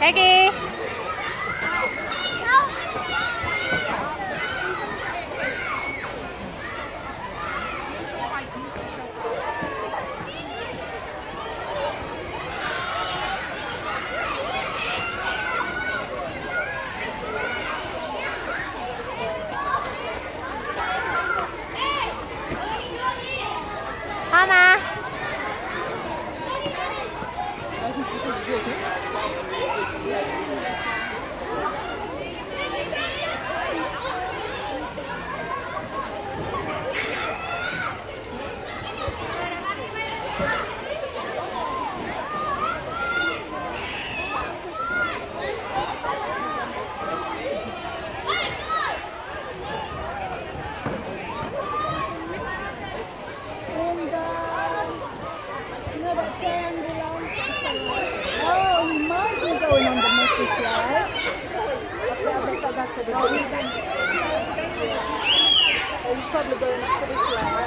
Peggy. You probably going up to the slide.